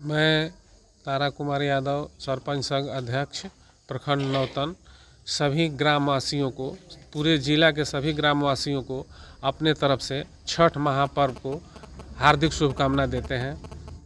मैं तारा कुमार यादव, सरपंच संघ अध्यक्ष, प्रखंड नौतन, सभी ग्रामवासियों को, पूरे जिला के सभी ग्रामवासियों को अपने तरफ़ से छठ महापर्व को हार्दिक शुभकामना देते हैं।